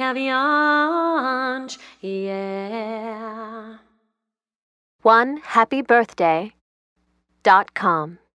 Ange, yeah. One happy birthday dot com.